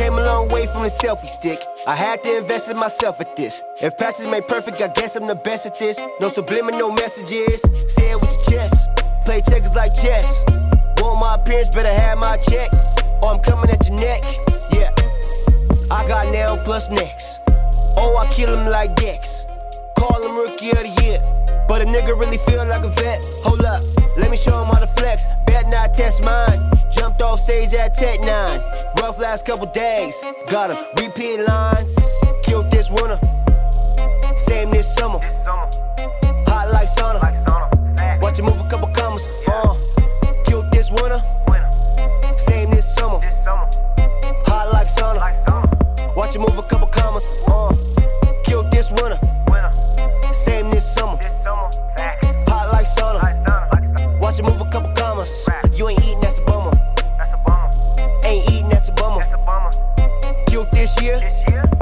Came a long way from the selfie stick. I had to invest in myself at this. If practice made perfect, I guess I'm the best at this. No subliminal messages. Say it with your chest. Play checkers like chess. Want my appearance, better have my check. Or I'm coming at your neck. Yeah. I got now plus next. Oh, I kill him like Dex. Call him rookie of the year. But a nigga really feel like a vet. Hold up, let me show him how to flex. Bet not test mine. Jumped off stage at Tech N9ne. Rough last couple days. Got him. Repeat lines. Killed this winter. Same this summer. Hot like sauna. Watch you move a couple commas. Uh. Killed this winter. Same this summer. Hot like sauna. Watch you move a couple commas. Bummer. Killed this year.